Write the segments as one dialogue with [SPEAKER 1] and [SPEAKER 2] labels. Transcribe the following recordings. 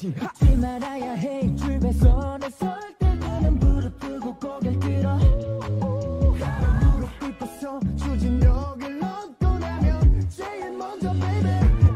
[SPEAKER 1] 잊지 말아야 해 줄배선에 설 때는 무릎 뜨고 고개를 들어 무릎 꿇고서 추진력을 얻고 나면 제일 먼저 baby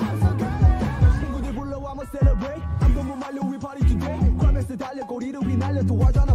[SPEAKER 1] 앞서가네
[SPEAKER 2] 친구들 불러와 한번 celebrate 아무도 못 말려 we party today 과메스 달려 꼬리를 휘날려 도와줘 나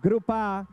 [SPEAKER 3] Grupo A